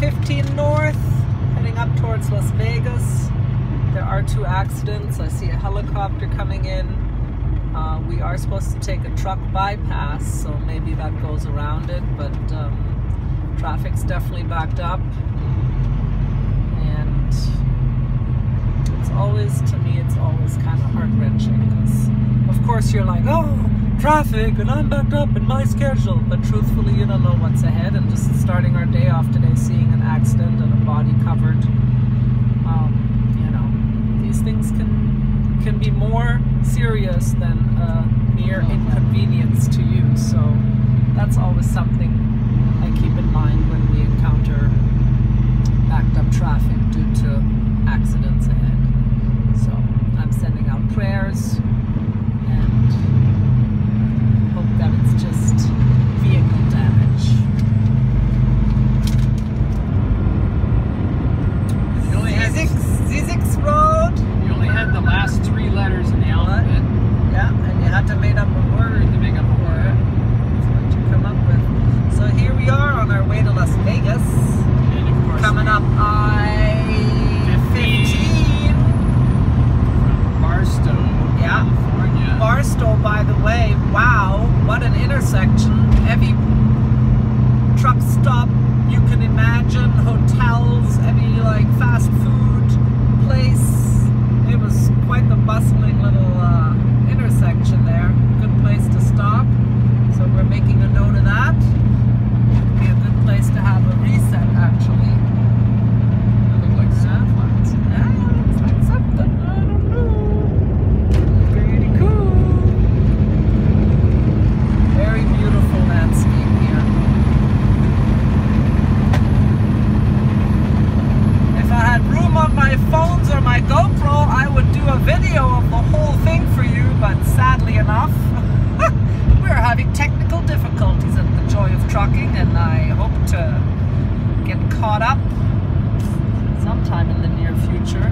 15 north, heading up towards Las Vegas. There are two accidents. I see a helicopter coming in. Uh, we are supposed to take a truck bypass, so maybe that goes around it, but um, traffic's definitely backed up. And it's always, to me, it's always kind of heart wrenching because, of course, you're like, oh, traffic, and I'm backed up in my schedule. But truthfully, you don't know what's ahead. And just starting our day off today, seeing an accident and a body covered, um, you know, these things can can be more than a mere inconvenience to you. So that's always something I keep in mind when we encounter backed up traffic due to accidents ahead. So I'm sending out prayers and hope that it's just vehicle damage. You only had Zzyzx, Zzyzx Road. you only had the last three letters in the alphabet. Yeah, and you had to make up a word. to make up a word. That's what you come up with. So here we are on our way to Las Vegas. And of course, Coming up I-15. from Barstow, Yeah. California. Barstow, by the way, wow, what an intersection. Every truck stop you can imagine, hotels, any like fast food place. It was quite the bustling little uh, intersection there. Good place to stop. So we're making a note of that. Be a good place to have a reset actually. They look like sunflowers. Yeah, looks like something. I don't know. Pretty cool. Very beautiful landscape here. If I had room on my phones or my GoPro, I would do a video of the whole thing for you, but sadly enough, we're having technical difficulties at the Joy of Trucking, and I hope to get caught up sometime in the near future.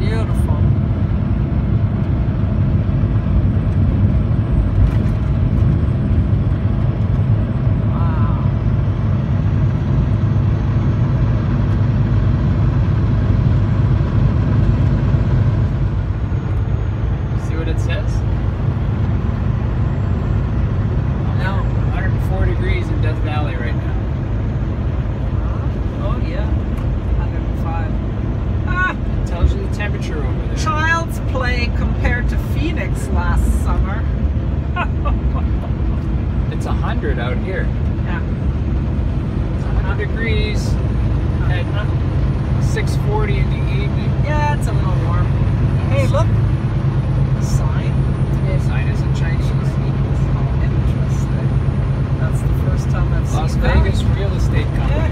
Beautiful. Wow. See what it says? No. 104 degrees in Death Valley right now. Oh yeah. 105. Ah, It tells you the temperature over there. child's play compared to Phoenix last summer. It's 100 out here. Yeah. 100 degrees at 6:40 in the evening. Yeah, it's a little warm. Hey, look. Sign. Sign is in Chinese. Oh, interesting. That's the first time I've Las seen that. Vegas real estate company. All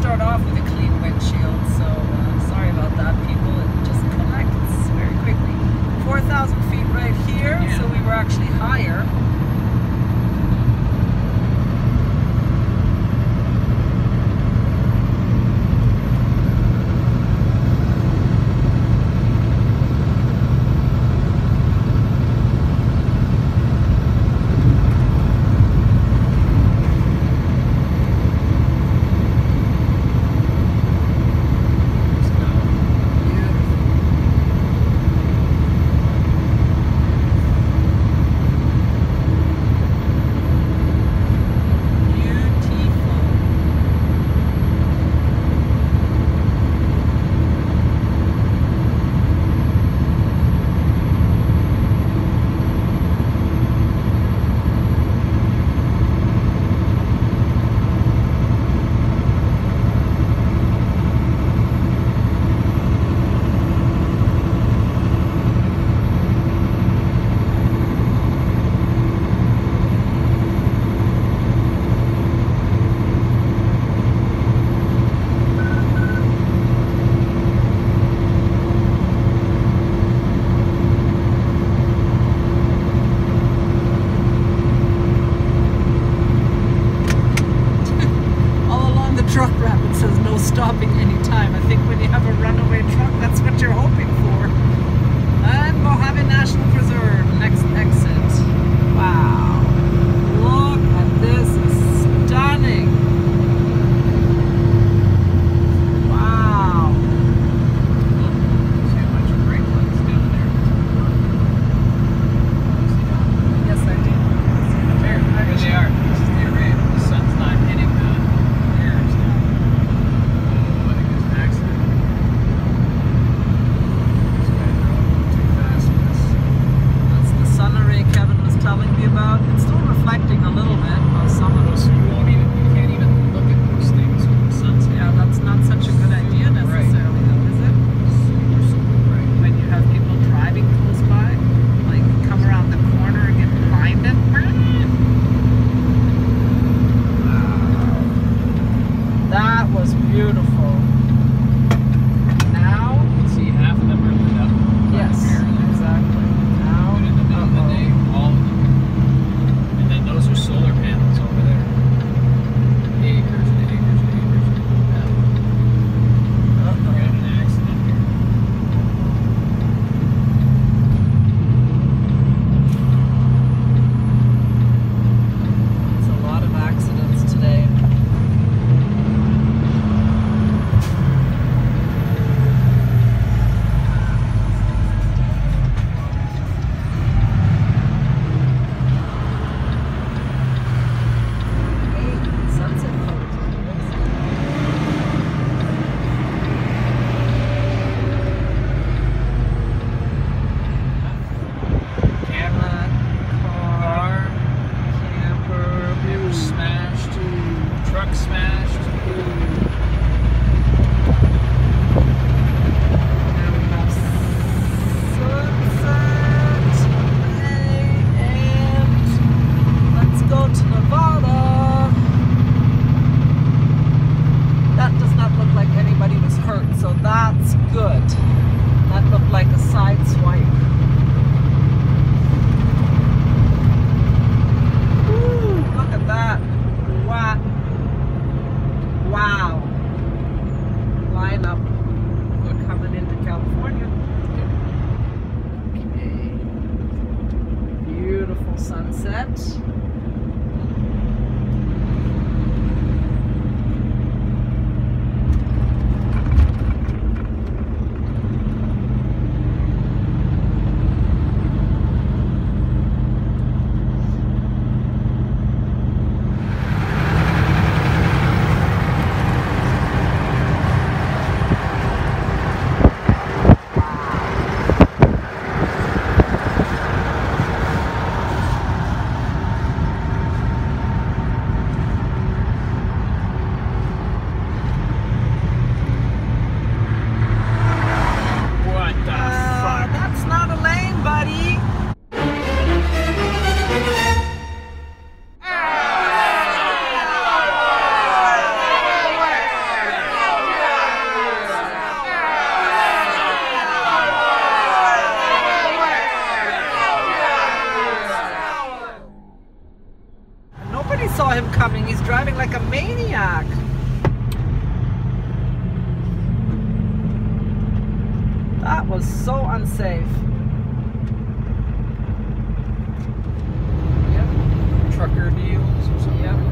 start off with maniac. That was so unsafe. Yep. Trucker deals or something. Yep.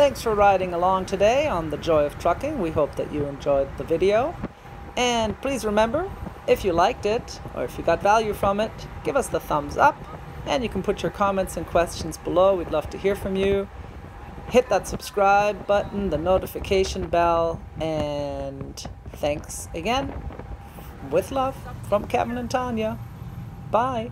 Thanks for riding along today on The Joy of Trucking. We hope that you enjoyed the video. And please remember, if you liked it, or if you got value from it, give us the thumbs up, and you can put your comments and questions below. We'd love to hear from you. Hit that subscribe button, the notification bell, and thanks again. With love from Kevin and Tanya. Bye.